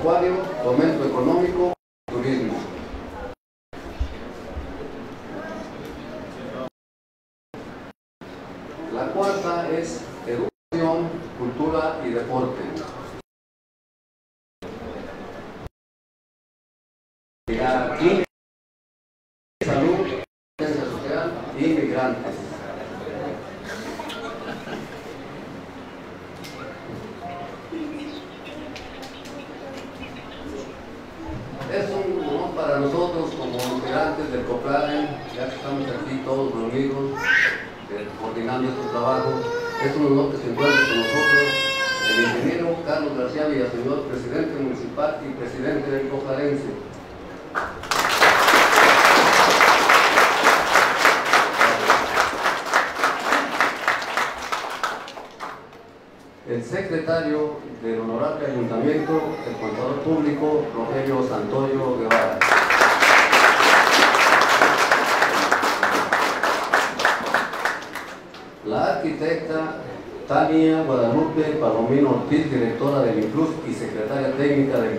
agropecuario, fomento económico, turismo. La cuarta es educación, cultura y deporte. La quinta, salud, ciencia social y migrantes. Es un honor para nosotros como integrantes del COPLADE, ya que estamos aquí todos reunidos, eh, coordinando este trabajo. Es un honor que se encuentre con nosotros el ingeniero Carlos García Villaseñor, presidente municipal y presidente del COPLADENSE. El secretario del Honorable Ayuntamiento, el contador público, Rogelio Santoyo Guevara. La arquitecta Tania Guadalupe Palomino Ortiz, directora del INCLUS y secretaria técnica del.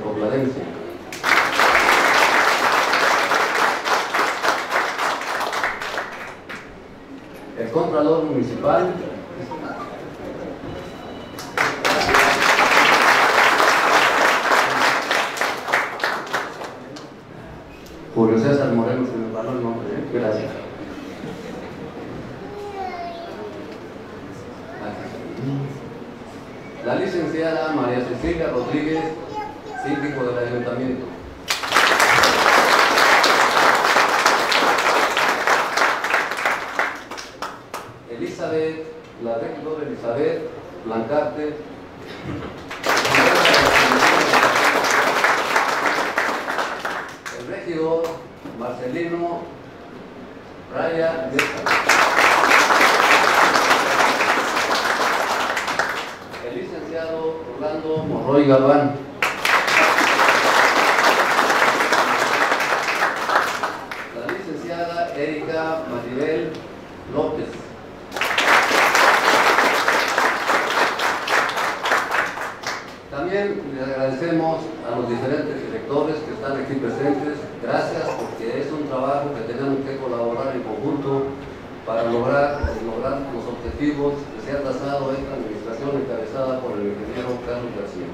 El Contralor Municipal, Julio César Moreno, se me paró el nombre, ¿eh? gracias. La licenciada María Cecilia Rodríguez, síndico del ayuntamiento. Elizabeth, la rectora Elizabeth Blancarte, el regidor Marcelino Raya Mesa. El licenciado Orlando Morroy Galván. La licenciada Erika Maribel López. También le agradecemos a los diferentes directores que están aquí presentes. Gracias porque es un trabajo que tenemos que colaborar en conjunto para lograr, lograr los objetivos que se ha trazado esta administración encabezada por el ingeniero Carlos García.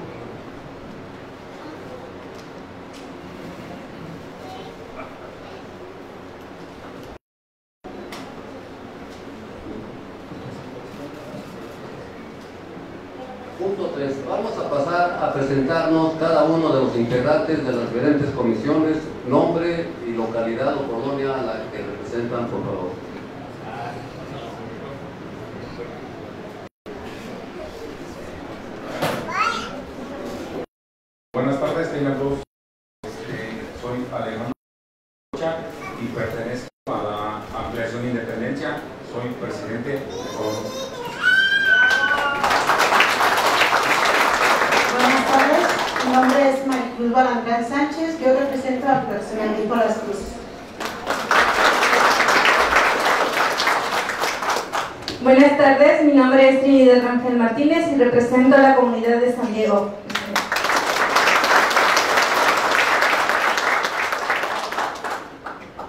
Punto 3. Vamos a pasar a presentarnos cada uno de los integrantes de las diferentes comisiones, nombre y localidad o colonia a la que representan, por favor. Buenas tardes, tengan todos. Este, soy Alejandro Rocha y pertenezco a la Ampliación de Independencia. Soy presidente de Colombia. Buenas tardes, mi nombre es Maricruz Balancán Sánchez, yo represento al Fraccionamiento Las Cruces. Buenas tardes, mi nombre es Trinidad Rangel Martínez y represento a la comunidad de San Diego.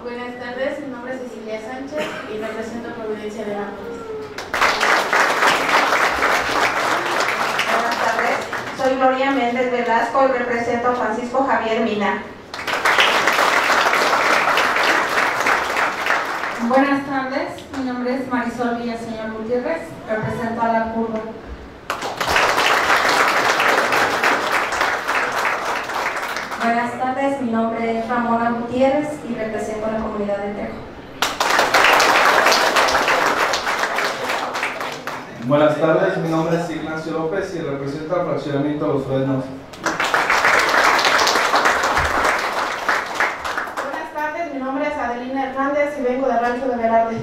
Buenas tardes, mi nombre es Cecilia Sánchez y represento a Providencia de Nápoles. Buenas tardes, soy Gloria Méndez Velasco y represento a Francisco Javier Mina. Buenas tardes, mi nombre es Marisol Villaseñor Gutiérrez, represento a la curva. Buenas tardes, mi nombre es Ramona Gutiérrez y represento a la comunidad de Trejo. Buenas tardes, mi nombre es Ignacio López y represento al fraccionamiento Los Fresnos. Buenas tardes, mi nombre es Adelina Hernández y vengo del rancho de Velarde.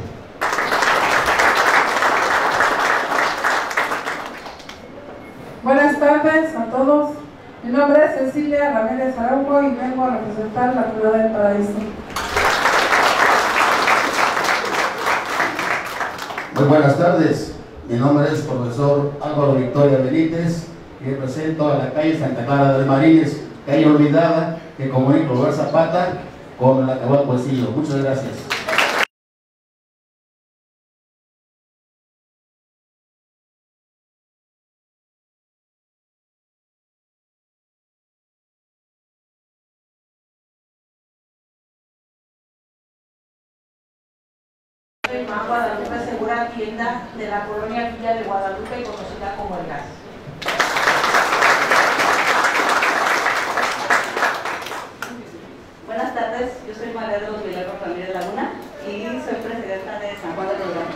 Buenas tardes a todos. Mi nombre es Cecilia Ramírez Araujo y vengo a representar la ciudad del Paraíso. Muy buenas tardes. Mi nombre es profesor Álvaro Victoria Benítez y represento a la calle Santa Clara de Marines. calle olvidada, que comunica Lugar Zapata con la Poesillo. Muchas gracias Villa de Guadalupe, conocida como El Gas. Buenas tardes, yo soy María de los Milagros Ramírez Laguna y soy presidenta de San Juan de los Llanos.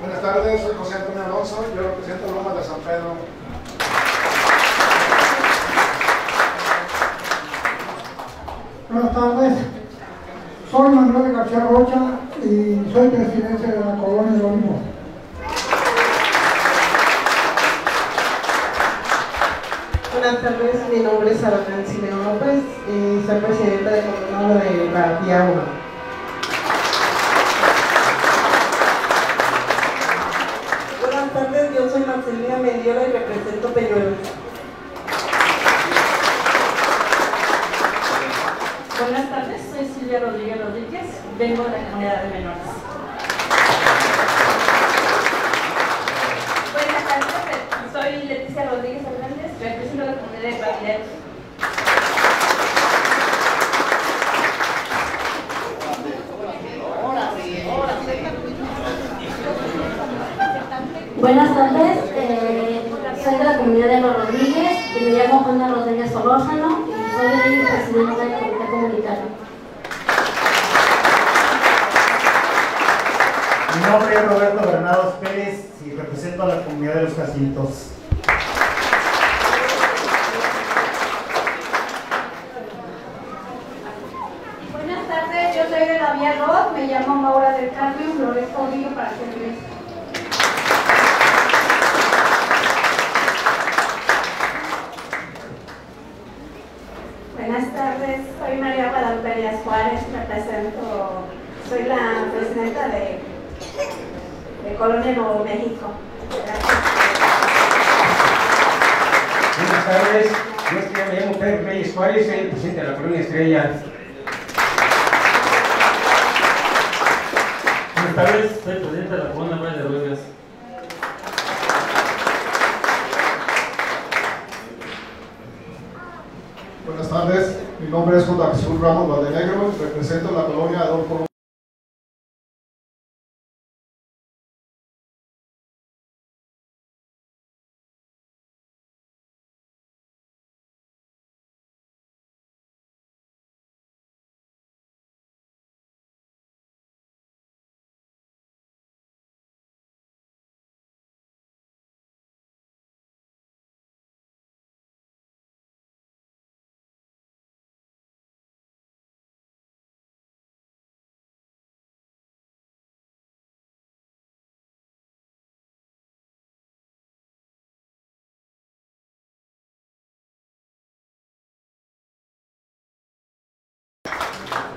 Buenas tardes, soy José Antonio Alonso, yo represento Lomas de San Pedro. Buenas tardes, soy Manuel García Rocha y soy presidente de la colonia de Olivos. Buenas tardes, mi nombre es Sara Nancy León López y soy presidenta del la Diagua. Buenas tardes, yo soy Marcelina Mendiola y represento Peñuelos. Buenas tardes, soy Silvia Rodríguez Rodríguez, vengo de la comunidad de menores. Buenas tardes, soy Leticia Rodríguez Hernández, represento la comunidad de Guapileros. Buenas tardes, eh, soy de la comunidad de Los Rodríguez y me llamo Juana Rodríguez Solórzano y soy el presidente del comité comunitario. Mi nombre es Roberto Granados Pérez y represento a la comunidad de los Jacintos. Buenas tardes, yo soy de la Vía Rod, me llamo Maura del Carmen Flores Codillo para servirles. Buenas tardes, soy María Juárez, represento, soy la presidenta de, de Colonia Nuevo México. Buenas tardes, yo me llamo Pedro Reyes Juárez, soy el presidente de la colonia Estrella. Buenas tardes, soy presidente de la Colonia Valle de Ruedas. Buenas tardes, mi nombre es Juan Jesús Ramos Valdenegro, represento la colonia Adolfo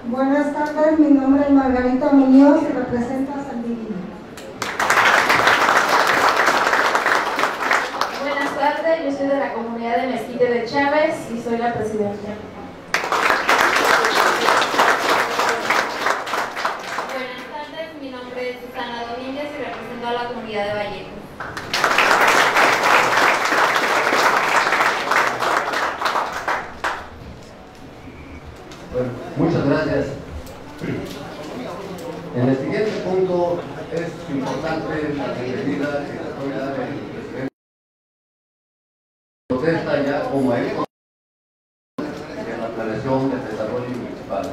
Buenas tardes, mi nombre es Margarita Muñoz y represento a San. Buenas tardes, yo soy de la comunidad de Mezquite de Chávez y soy la presidenta. Buenas tardes, mi nombre es Susana Domínguez y represento a la comunidad de Vallecos. Bueno, muchas gracias. El siguiente punto es importante la bienvenida que le voy a dar al presidente. Protesta ya como él de la planeación del desarrollo municipal.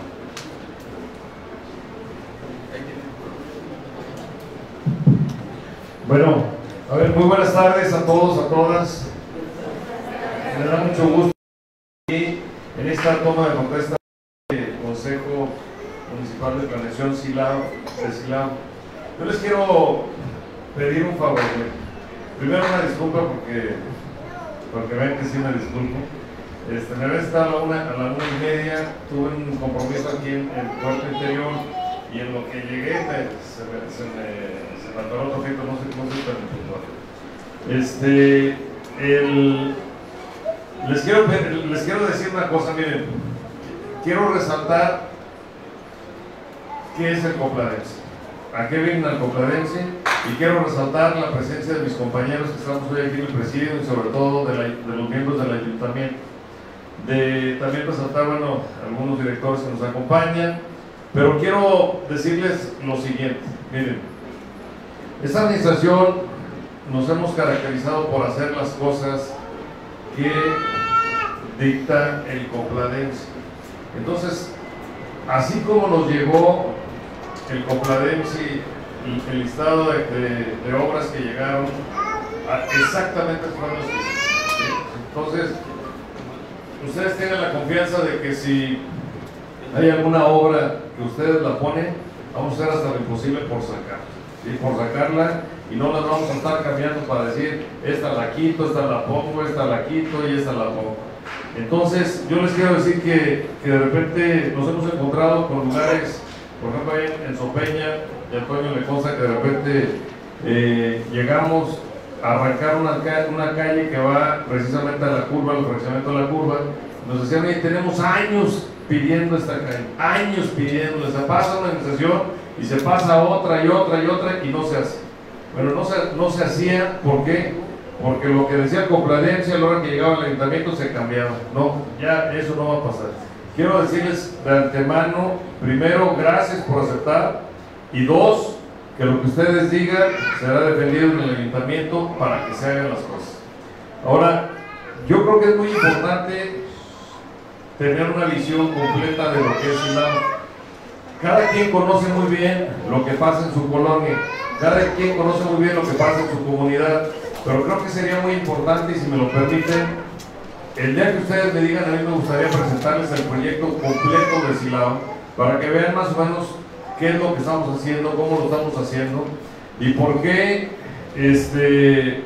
Bueno, a ver, muy buenas tardes a todos, a todas. Me da mucho gusto aquí en esta toma de protesta del Consejo Municipal de Planeación Silao, de Silao. Yo les quiero pedir un favor. Primero una disculpa porque, porque ven que sí me disculpo. Este, me había estado a la, una, a la una y media, tuve un compromiso aquí en el cuarto interior y en lo que llegué se, me, se, me, se me poquito, no sé cómo se puntual. Este, el, les, quiero, les quiero decir una cosa, miren, quiero resaltar qué es el Copladense, a qué viene el Copladense y quiero resaltar la presencia de mis compañeros que estamos hoy aquí en el presidio y sobre todo de, la- de los miembros del ayuntamiento. De, también resaltar, bueno, algunos directores que nos acompañan, pero quiero decirles lo siguiente, miren, esta administración nos hemos caracterizado por hacer las cosas que dicta el Copladense. Entonces, así como nos llegó el Copladense, el, el listado de, obras que llegaron, a- exactamente fueron los que ¿sí? Entonces, ustedes tengan la confianza de que si hay alguna obra que ustedes la ponen, vamos a hacer hasta lo imposible por sacarla, ¿sí? por sacarla y no las vamos a estar cambiando para decir, esta la quito, esta la pongo, esta la quito y esta la pongo. Entonces, yo les quiero decir que de repente nos hemos encontrado con lugares, por ejemplo, ahí en, Sopeña, y Antonio le consta que de repente eh, llegamos a arrancar una, ca- una calle que va precisamente a la curva, al fraccionamiento de la curva. Nos decían, "Oye, tenemos años pidiendo esta calle, años pidiendo, se pasa una administración y se pasa otra y otra y otra y no se hace. Bueno, no se, no se hacía, ¿por qué? Porque lo que decía Compladencia a la hora que llegaba al ayuntamiento se cambiaba. No, ya eso no va a pasar. Quiero decirles de antemano, primero, gracias por aceptar y dos, que lo que ustedes digan será defendido en el ayuntamiento para que se hagan las cosas. Ahora, yo creo que es muy importante tener una visión completa de lo que es Silao. Cada quien conoce muy bien lo que pasa en su colonia, cada quien conoce muy bien lo que pasa en su comunidad, pero creo que sería muy importante, y si me lo permiten, el día que ustedes me digan, a mí me gustaría presentarles el proyecto completo de Silao, para que vean más o menos qué es lo que estamos haciendo, cómo lo estamos haciendo, y por qué, este,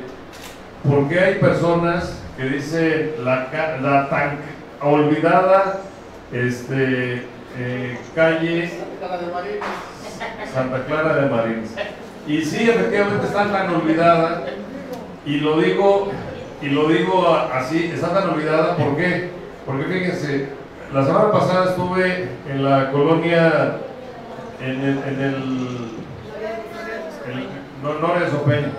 por qué hay personas que dicen la, la tan olvidada este, eh, calle Santa Clara de Marines. Y sí, efectivamente está tan olvidada, y lo digo, y lo digo así, está tan olvidada, ¿por qué? Porque fíjense, la semana pasada estuve en la colonia, en el, en el, el no, Nore de Sopeña.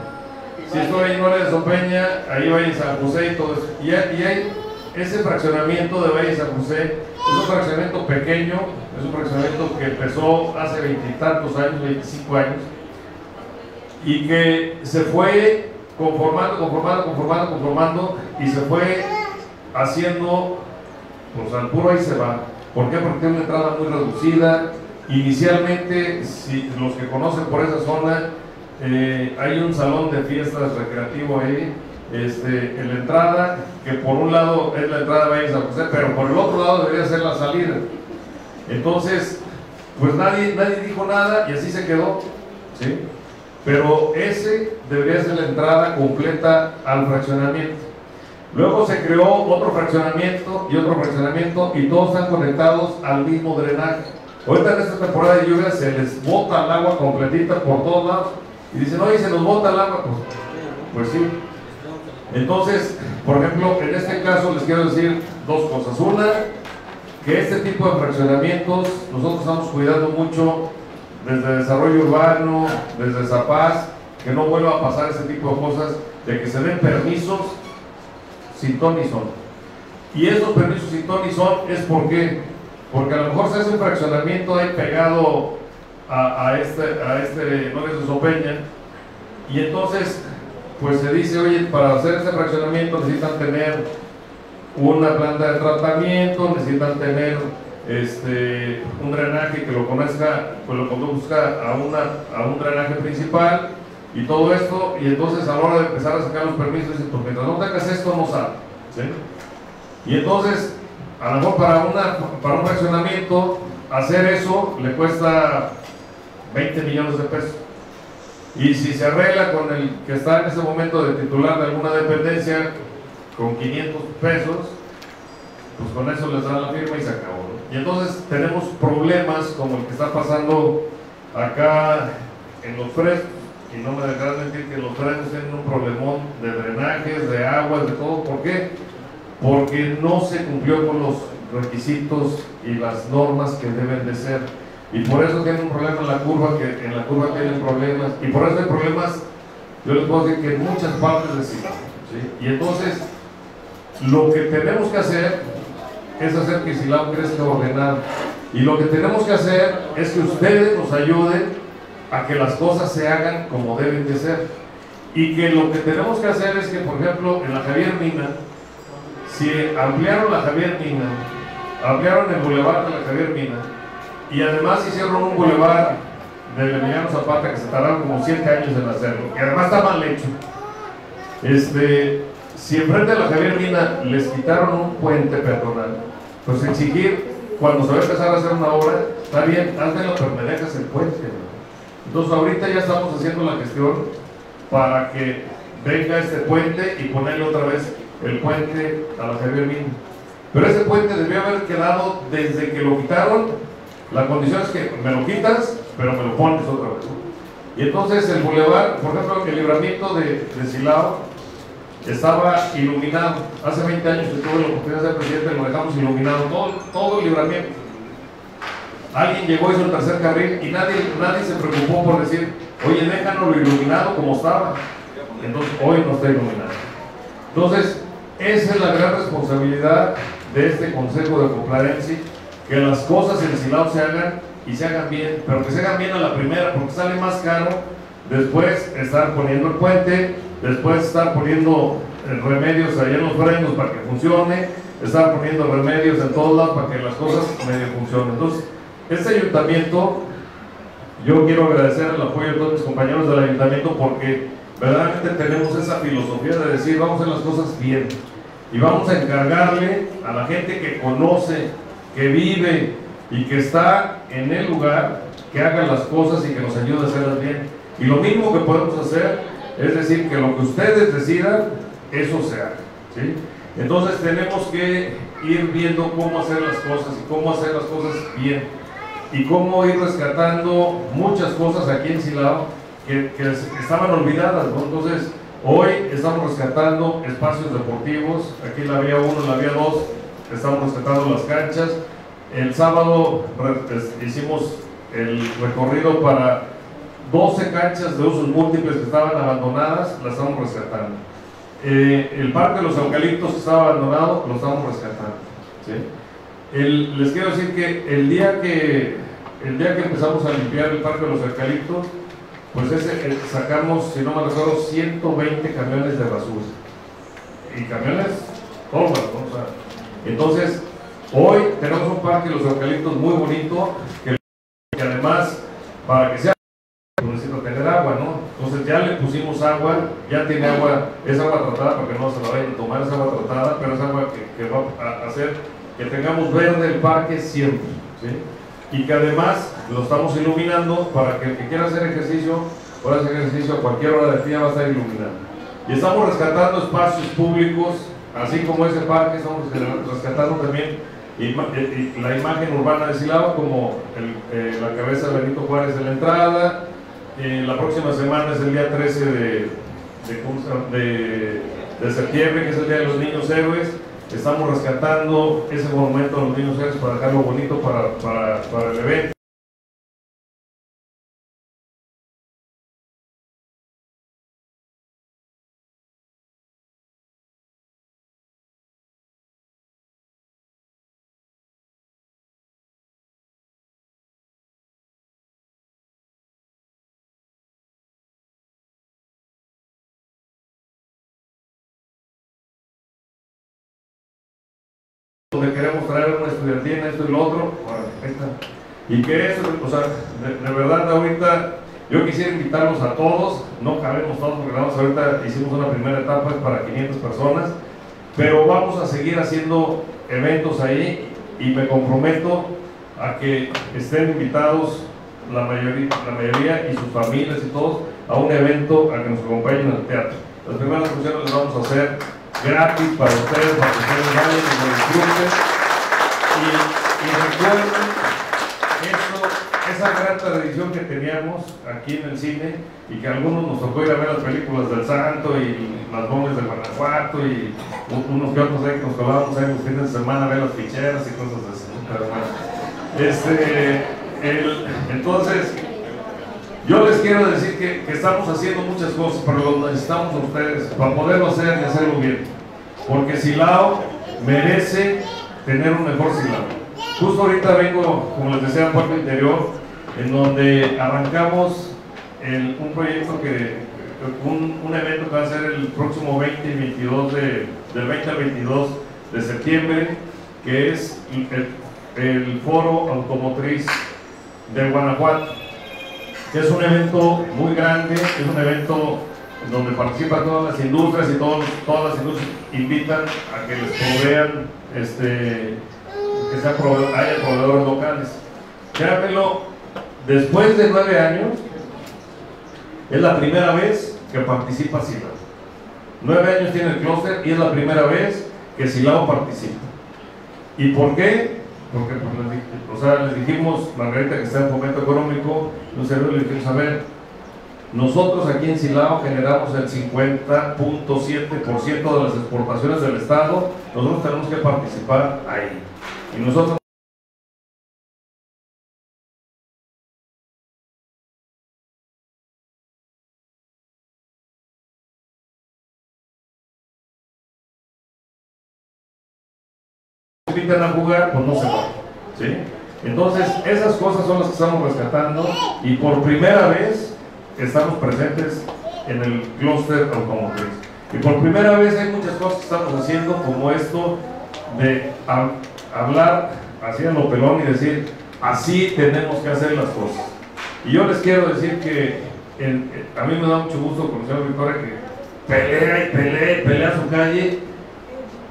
Sí, estuve ahí en Nore de Sopeña, ahí Valle San José y todo eso. Y y hay ese fraccionamiento de Valle San José, es un fraccionamiento pequeño, es un fraccionamiento que empezó hace veintitantos años, 25 años, y que se fue conformando, conformando, conformando, conformando, y se fue haciendo, pues al puro ahí se va. ¿Por qué? Porque tiene una entrada muy reducida. Inicialmente, si los que conocen por esa zona, eh, hay un salón de fiestas recreativo ahí, este, en la entrada, que por un lado es la entrada de San José, pero por el otro lado debería ser la salida. Entonces, pues nadie, nadie dijo nada y así se quedó. ¿sí? Pero ese debería ser la entrada completa al fraccionamiento. Luego se creó otro fraccionamiento y otro fraccionamiento y todos están conectados al mismo drenaje. Ahorita en esta temporada de lluvia se les bota el agua completita por todos lados y dicen, oye, se nos bota el agua. Pues, pues sí. Entonces, por ejemplo, en este caso les quiero decir dos cosas. Una, que este tipo de fraccionamientos nosotros estamos cuidando mucho desde desarrollo urbano, desde Zapaz, que no vuelva a pasar ese tipo de cosas, de que se den permisos sin ton ni son. Y esos permisos sin ton ni son es por qué? Porque a lo mejor se hace un fraccionamiento ahí pegado a, a este, a este Norte de Sopeña, y entonces pues se dice, oye, para hacer este fraccionamiento necesitan tener una planta de tratamiento, necesitan tener este, un drenaje que lo conozca, pues lo conduzca a, una, a un drenaje principal y todo esto, y entonces a la hora de empezar a sacar los permisos, dicen, pues mientras no tengas esto no sale. Y entonces, a lo mejor para, una, para un fraccionamiento, hacer eso le cuesta 20 millones de pesos. Y si se arregla con el que está en ese momento de titular de alguna dependencia con 500 pesos, pues con eso les dan la firma y se acabó. Y entonces tenemos problemas como el que está pasando acá en los frescos, y no me dejarán mentir que los frescos tienen un problemón de drenajes, de aguas, de todo. ¿Por qué? Porque no se cumplió con los requisitos y las normas que deben de ser. Y por eso tienen un problema en la curva, que en la curva tienen problemas. Y por eso hay problemas, yo les puedo decir que en muchas partes de Silao. ¿sí? Y entonces, lo que tenemos que hacer es hacer que Silao crezca ordenado. Y lo que tenemos que hacer es que ustedes nos ayuden a que las cosas se hagan como deben de ser. Y que lo que tenemos que hacer es que, por ejemplo, en la Javier Mina, si ampliaron la Javier Mina, ampliaron el bulevar de la Javier Mina, y además hicieron un bulevar de Emiliano Zapata que se tardaron como 7 años en hacerlo, y además está mal hecho. Este, si enfrente de la Javier Mina les quitaron un puente peatonal, pues exigir, cuando se va a empezar a hacer una obra, está bien, hazmelo, pero me dejas el puente. Entonces ahorita ya estamos haciendo la gestión para que venga este puente y ponerle otra vez el puente a la Javier Mina. Pero ese puente debió haber quedado desde que lo quitaron. La condición es que me lo quitas, pero me lo pones otra vez. Y entonces el bulevar, por ejemplo, el libramiento de, de Silao estaba iluminado. Hace 20 años que tuve la oportunidad de ser presidente, lo dejamos iluminado, todo, todo el libramiento. Alguien llegó, hizo el tercer carril y nadie, nadie se preocupó por decir, oye, déjanos lo iluminado como estaba. Entonces, hoy no está iluminado. Entonces, esa es la gran responsabilidad de este Consejo de Complarency, que las cosas en Silao se hagan y se hagan bien, pero que se hagan bien a la primera, porque sale más caro después estar poniendo el puente, después estar poniendo eh, remedios allá en los frenos para que funcione, estar poniendo remedios en todos lados para que las cosas medio funcionen. Entonces, este ayuntamiento, yo quiero agradecer el apoyo de todos mis compañeros del ayuntamiento porque verdaderamente tenemos esa filosofía de decir vamos a hacer las cosas bien y vamos a encargarle a la gente que conoce, que vive y que está en el lugar que haga las cosas y que nos ayude a hacerlas bien. Y lo mismo que podemos hacer es decir que lo que ustedes decidan, eso se haga. ¿sí? Entonces tenemos que ir viendo cómo hacer las cosas y cómo hacer las cosas bien y cómo ir rescatando muchas cosas aquí en Silao que, estaban olvidadas. Entonces, hoy estamos rescatando espacios deportivos, aquí la vía 1, la vía 2, estamos rescatando las canchas. El sábado hicimos el recorrido para 12 canchas de usos múltiples que estaban abandonadas, las estamos rescatando. Eh, el parque de los eucaliptos estaba abandonado, lo estamos rescatando. ¿sí? Les quiero decir que el día que, el día que empezamos a limpiar el parque de los eucaliptos, pues ese, eh, sacamos, si no me recuerdo, 120 camiones de basura. Y camiones, todos, ¿no? o entonces, hoy tenemos un parque de los eucaliptos muy bonito, que, que además, para que sea Entonces ya le pusimos agua, ya tiene agua, es agua tratada para que no se la vayan a tomar, es agua tratada, pero es agua que, va a hacer que tengamos verde el parque siempre. Y que además lo estamos iluminando para que el que quiera hacer ejercicio, pueda hacer ejercicio a cualquier hora del día va a estar iluminado. Y estamos rescatando espacios públicos, así como ese parque, estamos rescatando también la imagen urbana de Silao, como eh, la cabeza de Benito Juárez en la entrada, eh, la próxima semana es el día 13 de, de, septiembre, que es el Día de los Niños Héroes. Estamos rescatando ese monumento a los niños héroes para dejarlo bonito para, para, para el evento. Y lo otro, y que eso, o sea, de, de, verdad ahorita yo quisiera invitarlos a todos, no cabemos todos porque vamos ahorita hicimos una primera etapa para 500 personas, pero vamos a seguir haciendo eventos ahí y me comprometo a que estén invitados la mayoría, la mayoría y sus familias y todos a un evento a que nos acompañen al teatro. Las primeras funciones las vamos a hacer gratis para ustedes, para que ustedes vayan y lo disfruten. Y, y recuerden, esto, tradición que teníamos aquí en el cine y que a algunos nos tocó ir a ver las películas del Santo y las bombas de Guanajuato y unos que otros ahí que nos colábamos ahí los fines de semana a ver las ficheras y cosas así. Pero bueno, este, el- entonces, yo les quiero decir que, que estamos haciendo muchas cosas, pero lo necesitamos a ustedes para poderlo hacer y hacerlo bien. Porque Silao merece tener un mejor Silao. Justo ahorita vengo, como les decía, a Puerto Interior, en donde arrancamos un proyecto que, un, un evento que va a ser el próximo 20 y 22 de, del 20 al 22 de septiembre, que es el, Foro Automotriz de Guanajuato, que es un evento muy grande, es un evento donde participan todas las industrias y todos, todas las industrias invitan a que les provean este, que sea prove- haya proveedores locales. Créanmelo, después de nueve años, es la primera vez que participa Silao. Nueve años tiene el clúster y es la primera vez que Silao participa. ¿Y por qué? Porque pues, o sea, les dijimos, Margarita, que está en fomento económico, le dijimos, a ver, nosotros aquí en Silao generamos el 50.7% de las exportaciones del Estado, nosotros tenemos que participar ahí. Y nosotros invitan a jugar, pues no se va. ¿sí? Entonces, esas cosas son las que estamos rescatando y por primera vez estamos presentes en el clúster automotriz. Y por primera vez hay muchas cosas que estamos haciendo, como esto de hab- hablar así en lo pelón y decir, así tenemos que hacer las cosas. Y yo les quiero decir que en- a mí me da mucho gusto con el señor Victoria que pelea y pelea y pelea su calle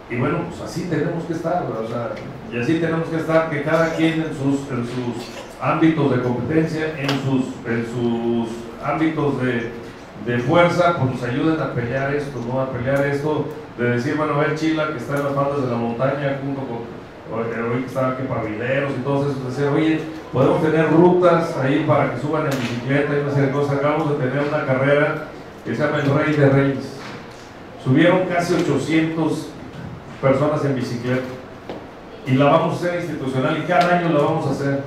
y bueno, pues así tenemos que estar, o sea, y así tenemos que estar, que cada quien en sus, en sus ámbitos de competencia, en sus, en sus ámbitos de, de fuerza, pues nos ayuden a pelear esto, ¿no? A pelear esto, de decir, bueno, ver Chila, que está en las faldas de la montaña, junto con, hoy que estaba aquí Pavileros y todo eso, decir, oye, podemos tener rutas ahí para que suban en bicicleta y una serie de cosas. Acabamos de tener una carrera que se llama el Rey de Reyes. Subieron casi 800 personas en bicicleta y la vamos a hacer institucional y cada año la vamos a hacer.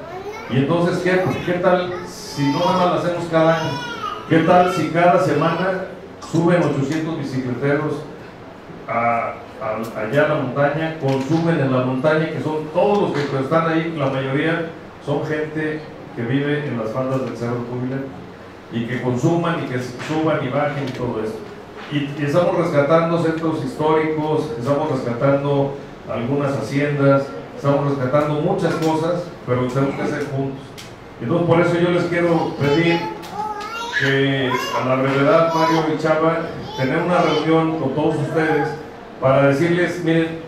Y entonces, ¿qué, qué tal si no nada la hacemos cada año? ¿Qué tal si cada semana suben 800 bicicleteros a, allá a la montaña, consumen en la montaña, que son todos los que están ahí, la mayoría son gente que vive en las faldas del Cerro Jubilee y que consuman y que suban y bajen y todo eso. Y, y estamos rescatando centros históricos, estamos rescatando algunas haciendas, estamos rescatando muchas cosas, pero tenemos que hacer juntos. Entonces por eso yo les quiero pedir que a la brevedad Mario y Chava tener una reunión con todos ustedes para decirles, miren,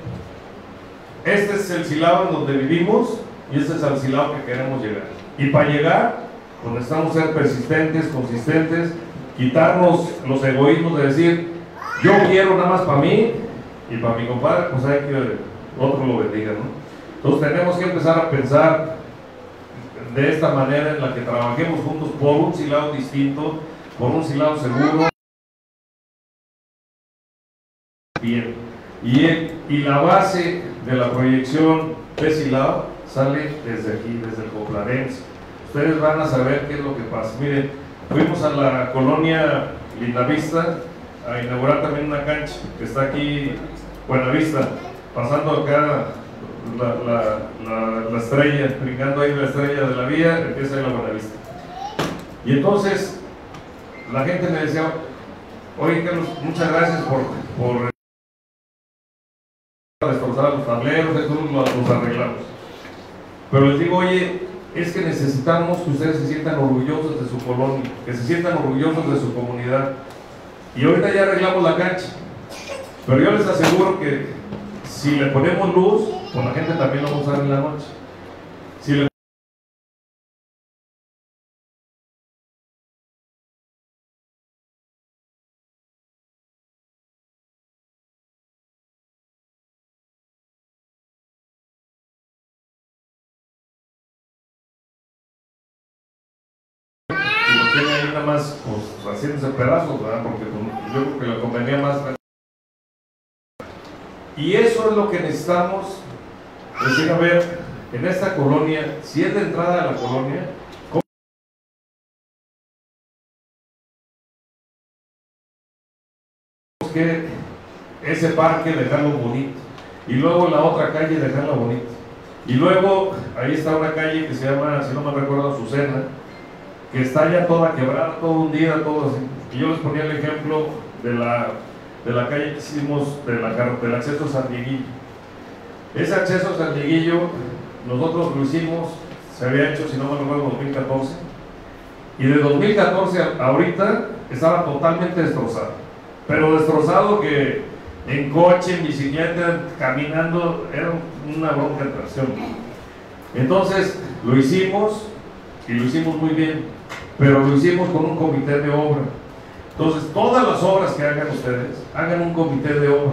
este es el silao en donde vivimos y este es el silao que queremos llegar. Y para llegar, pues necesitamos ser persistentes, consistentes, quitarnos los egoísmos de decir, yo quiero nada más para mí y para mi compadre, pues hay que otro lo bendiga, ¿no? Entonces tenemos que empezar a pensar de esta manera en la que trabajemos juntos por un silao distinto, por un silao seguro. Bien. Y, y la base de la proyección de silao sale desde aquí, desde el Coplarense. Ustedes van a saber qué es lo que pasa. Miren, fuimos a la colonia Lindavista a inaugurar también una cancha que está aquí, Buenavista, pasando acá la, la, la, la estrella, brincando ahí la estrella de la vía, empieza ahí la Buenavista. Y entonces la gente me decía, oye Carlos, muchas gracias por, por destrozar los tableros, los, los arreglamos. Pero les digo, oye, es que necesitamos que ustedes se sientan orgullosos de su colonia, que se sientan orgullosos de su comunidad. Y ahorita ya arreglamos la cancha. Pero yo les aseguro que si le ponemos luz, pues la gente también lo va a usar en la noche. Nada más pues, haciéndose pedazos. Porque pues, yo creo que le convenía más. Y eso es lo que necesitamos decir, a ver, en esta colonia, si es de entrada a la colonia, ¿cómo que ese parque dejarlo bonito? Y luego la otra calle dejarla bonita. Y luego ahí está una calle que se llama, si no me recuerdo, Azucena, que está ya toda quebrada, todo un día, todo así. Yo les ponía el ejemplo de la, de la calle que hicimos de la, del acceso a San Dieguillo. Ese acceso a San Dieguillo, nosotros lo hicimos, se había hecho, si no me recuerdo, en 2014. Y de 2014 a ahorita estaba totalmente destrozado. Pero destrozado que en coche, en bicicleta, caminando, era una bronca de. Entonces lo hicimos y lo hicimos muy bien, pero lo hicimos con un comité de obra. Entonces todas las obras que hagan ustedes, hagan un comité de obra,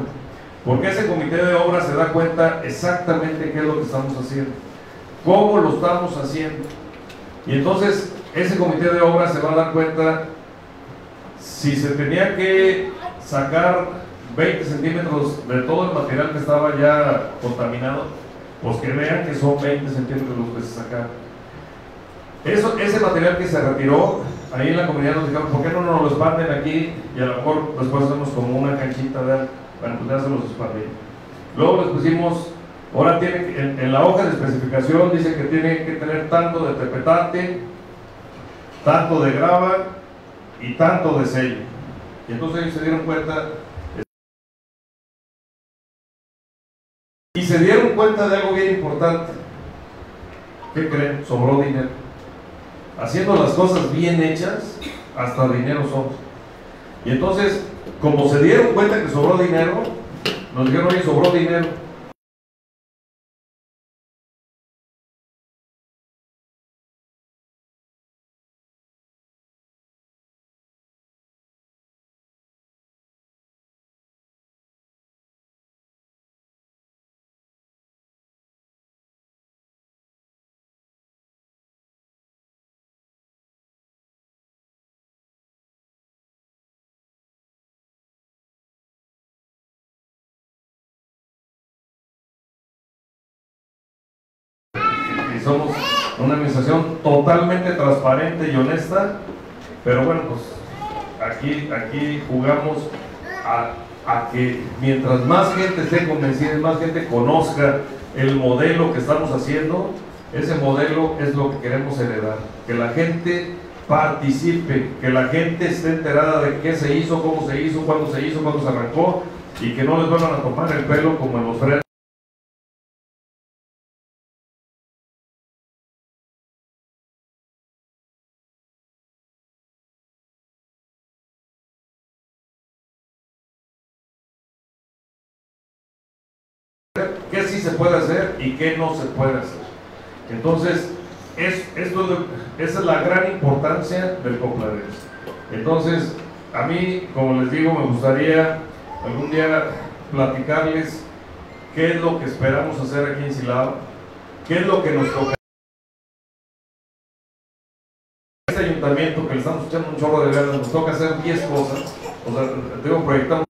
porque ese comité de obra se da cuenta exactamente qué es lo que estamos haciendo, cómo lo estamos haciendo. Y entonces ese comité de obra se va a dar cuenta si se tenía que sacar 20 centímetros de todo el material que estaba ya contaminado, pues que vean que son 20 centímetros los que se sacaron. Eso, ese material que se retiró, ahí en la comunidad nos dijeron, ¿por qué no nos lo expanden aquí? Y a lo mejor después hacemos como una canchita de bueno, pues ya se los expandí. Luego les pusimos, ahora tiene, en, en la hoja de especificación dice que tiene que tener tanto de trepetante, tanto de grava y tanto de sello. Y entonces ellos se dieron cuenta y se dieron cuenta de algo bien importante. ¿Qué creen? Sobró dinero. Haciendo las cosas bien hechas, hasta dinero sobra. Y entonces, como se dieron cuenta que sobró dinero, nos dijeron, oye, sobró dinero. Somos una administración totalmente transparente y honesta, pero bueno, pues aquí, aquí jugamos a, que mientras más gente esté convencida, más gente conozca el modelo que estamos haciendo, ese modelo es lo que queremos heredar, que la gente participe, que la gente esté enterada de qué se hizo, cómo se hizo, cuándo se hizo, cuándo se arrancó, y que no les vuelvan a tomar el pelo como en los frenos. Qué no se puede hacer. Entonces, es, esa es la gran importancia del Copladex. Entonces, a mí, como les digo, me gustaría algún día platicarles qué es lo que esperamos hacer aquí en Silao, qué es lo que nos toca. Este ayuntamiento que le estamos echando un chorro de ganas, nos toca hacer 10 cosas. O sea, digo, proyectamos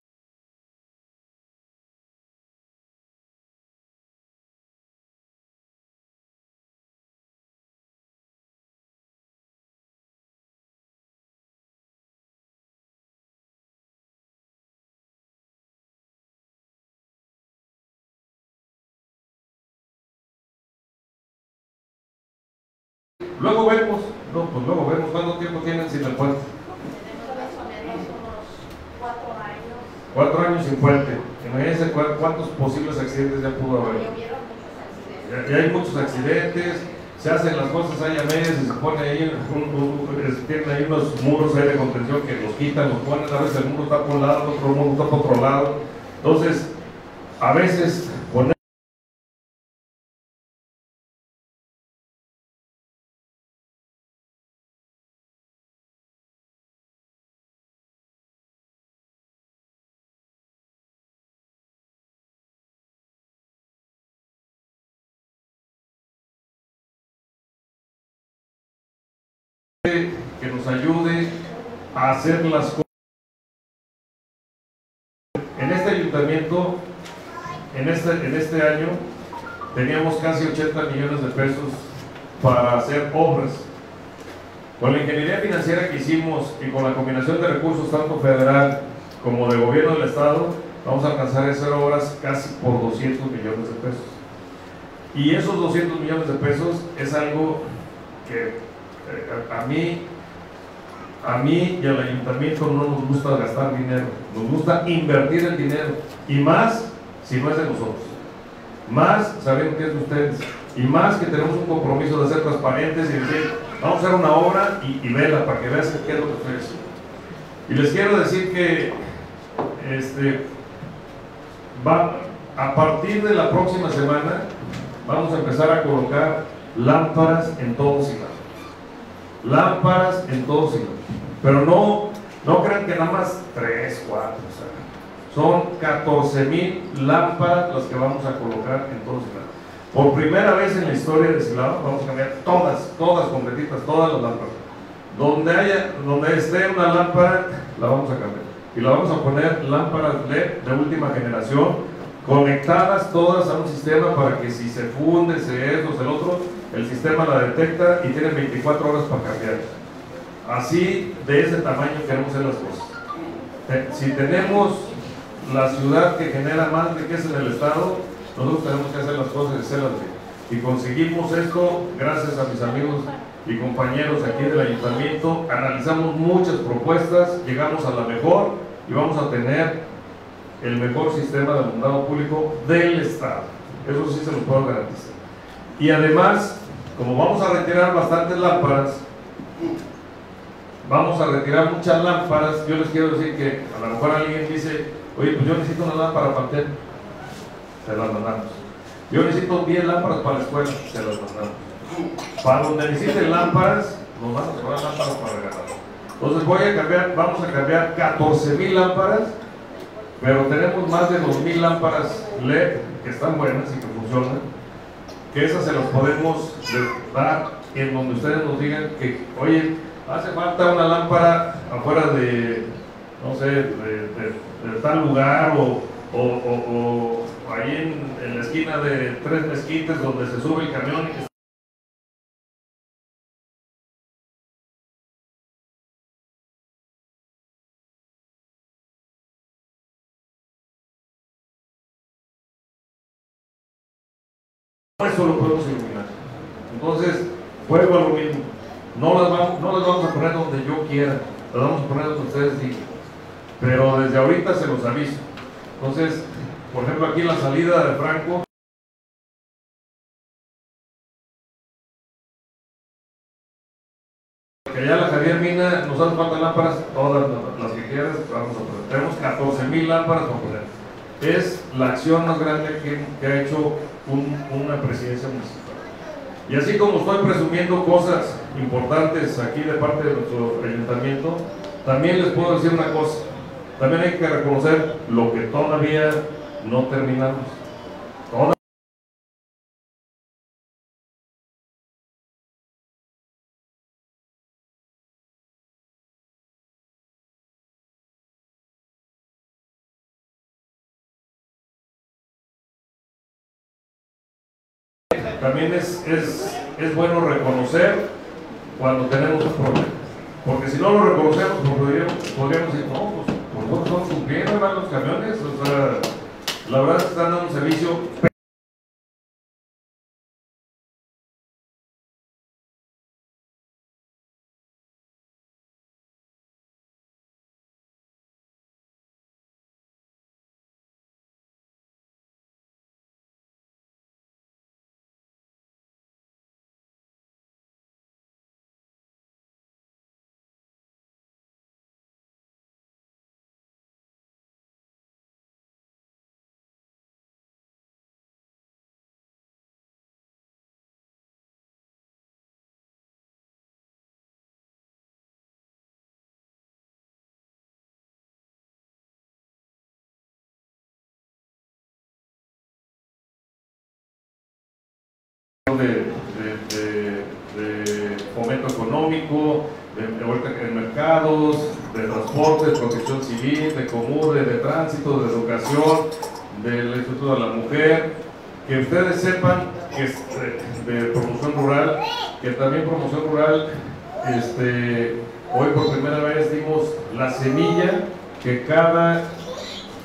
Luego vemos, no, pues luego vemos cuánto tiempo tienen sin el puente. Cuatro años sin puente. Imagínense cuántos posibles accidentes ya pudo haber. Ya hay muchos accidentes, se hacen las cosas ahí a medias y se pone ahí, un- tienen ahí unos muros de contención que los quitan, los ponen, a veces el muro está por un lado, otro muro está por otro lado. Entonces, a veces hacer las cosas. En este ayuntamiento, en este, en este año, teníamos casi 80 millones de pesos para hacer obras. Con la ingeniería financiera que hicimos y con la combinación de recursos tanto federal como de gobierno del estado, vamos a alcanzar a hacer obras casi por 200 millones de pesos. Y esos 200 millones de pesos es algo que eh, a, a mí, a mí y al ayuntamiento no nos gusta gastar dinero, nos gusta invertir el dinero y más si no es de nosotros. Más sabiendo que es de ustedes y más que tenemos un compromiso de ser transparentes y decir, vamos a hacer una obra y, y verla para que veas qué es lo que haciendo. Y les quiero decir que este, va, a partir de la próxima semana vamos a empezar a colocar lámparas en todos y lados. Lámparas en todos y lados. Pero no, no crean que nada más 3, 4, o sea, son 14 mil lámparas las que vamos a colocar en todos y lados. Por primera vez en la historia de Silao vamos a cambiar todas, todas completitas, todas las lámparas. Donde haya, donde esté una lámpara, la vamos a cambiar. Y la vamos a poner lámparas LED de última generación, conectadas todas a un sistema para que si se funde, se esto, se el otro, el sistema la detecta y tiene 24 horas para cambiar. Así, de ese tamaño queremos hacer las cosas. Si tenemos la ciudad que genera más riqueza en el Estado, nosotros tenemos que hacer las cosas y hacerlas bien. Y conseguimos esto gracias a mis amigos y compañeros aquí del ayuntamiento. Analizamos muchas propuestas, llegamos a la mejor y vamos a tener el mejor sistema de alumbrado público del Estado. Eso sí se lo puedo garantizar. Y además, como vamos a retirar bastantes lámparas, vamos a retirar muchas lámparas, yo les quiero decir que a lo mejor alguien dice, oye, pues yo necesito una lámpara para hotel. Se las mandamos. Yo necesito 10 lámparas para la escuela, se las mandamos. Para donde necesiten lámparas, nos van a cobrar lámparas para regalar. Entonces voy a cambiar, vamos a cambiar 14 mil lámparas, pero tenemos más de 2 mil lámparas LED que están buenas y que funcionan, que esas se las podemos dar en donde ustedes nos digan que, oye, hace falta una lámpara afuera de, no sé, de, tal lugar o, o, o- o ahí en, en la esquina de tres mezquites donde se sube el camión y que eso lo podemos iluminar. Entonces, vuelvo a lo mismo. No las, vamos, no las vamos a poner donde yo quiera, las vamos a poner donde ustedes digan. Pero desde ahorita se los aviso. Entonces, por ejemplo, aquí en la salida de Franco, que allá la Javier Mina nos hacen falta lámparas, todas las que quieras, vamos a poner. Tenemos 14 mil lámparas para poner. Es la acción más grande que, ha hecho un- una presidencia municipal. Y así como estoy presumiendo cosas importantes aquí de parte de nuestro ayuntamiento, también les puedo decir una cosa. También hay que reconocer lo que todavía no terminamos. También es, es, es bueno reconocer cuando tenemos un problema. Porque si no lo reconocemos, pues podríamos, podríamos decir, no, pues nosotros estamos cumpliendo, van los camiones, o sea, la verdad están dando un servicio. De, de- de- fomento económico, en mercados, de transporte, de protección civil, de comune, de tránsito, de educación, del Instituto de la Mujer, que ustedes sepan que es de, de promoción rural, que también promoción rural, este, hoy por primera vez dimos la semilla que cada,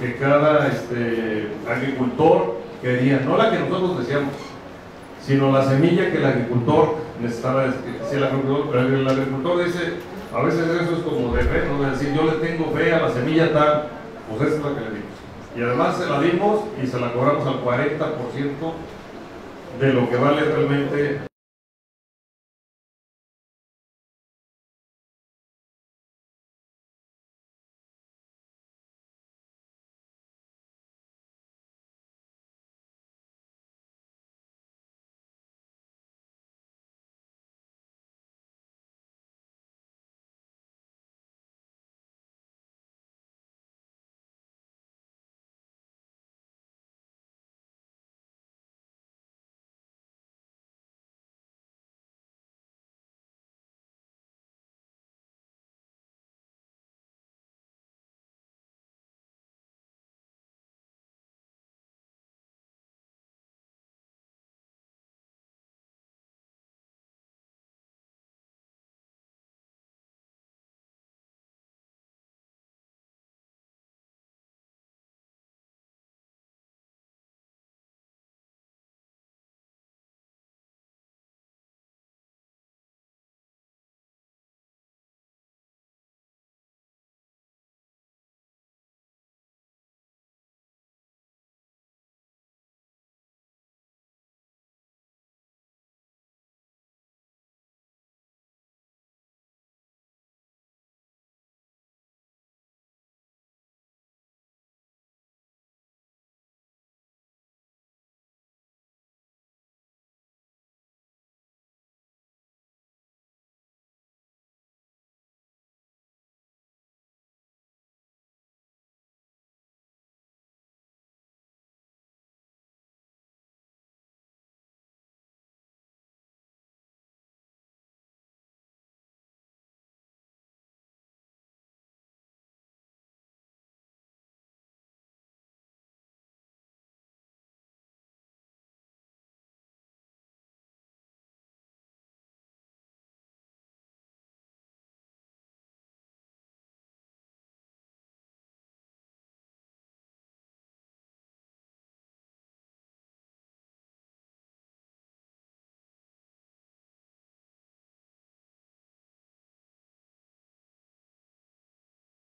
que cada este, agricultor quería, no la que nosotros decíamos, sino la semilla que el agricultor necesitaba. Si el agricultor, el agricultor dice, a veces eso es como de fe, ¿no? de decir, yo le tengo fe a la semilla tal, pues esa es la que le dimos. Y además se la dimos y se la cobramos al 40% de lo que vale realmente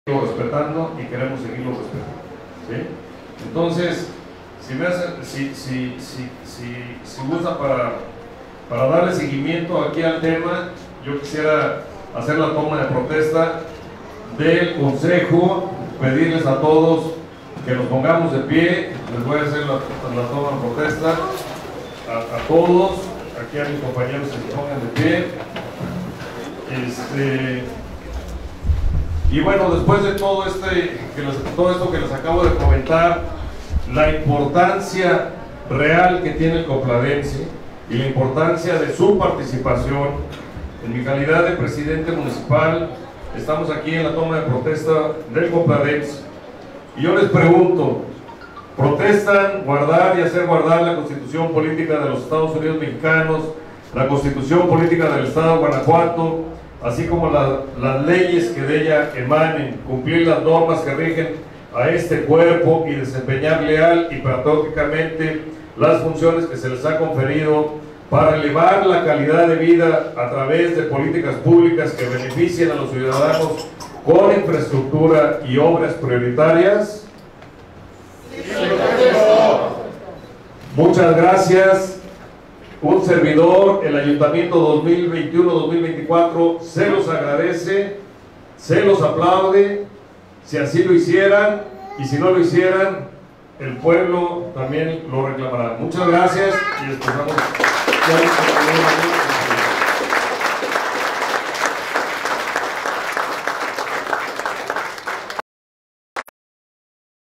respetando y queremos seguirlo respetando. Entonces, si, me hace, si, si, si, gusta para, para darle seguimiento aquí al tema, yo quisiera hacer la toma de protesta del Consejo, pedirles a todos que nos pongamos de pie, les voy a hacer la, toma de protesta a, a todos, aquí a mis compañeros que se pongan de pie. Este, y bueno, después de todo, este, todo esto que les acabo de comentar, la importancia real que tiene el Copladense y la importancia de su participación, en mi calidad de presidente municipal, estamos aquí en la toma de protesta del Copladense. Y yo les pregunto, ¿protestan guardar y hacer guardar la constitución política de los Estados Unidos mexicanos, la constitución política del Estado Guanajuato, así como la, las leyes que de ella emanen, cumplir las normas que rigen a este cuerpo y desempeñar leal y patrióticamente las funciones que se les ha conferido para elevar la calidad de vida a través de políticas públicas que beneficien a los ciudadanos con infraestructura y obras prioritarias. Muchas gracias un servidor, el Ayuntamiento 2021-2024, se los agradece, se los aplaude, si así lo hicieran, y si no lo hicieran, el pueblo también lo reclamará. Muchas gracias y empezamos.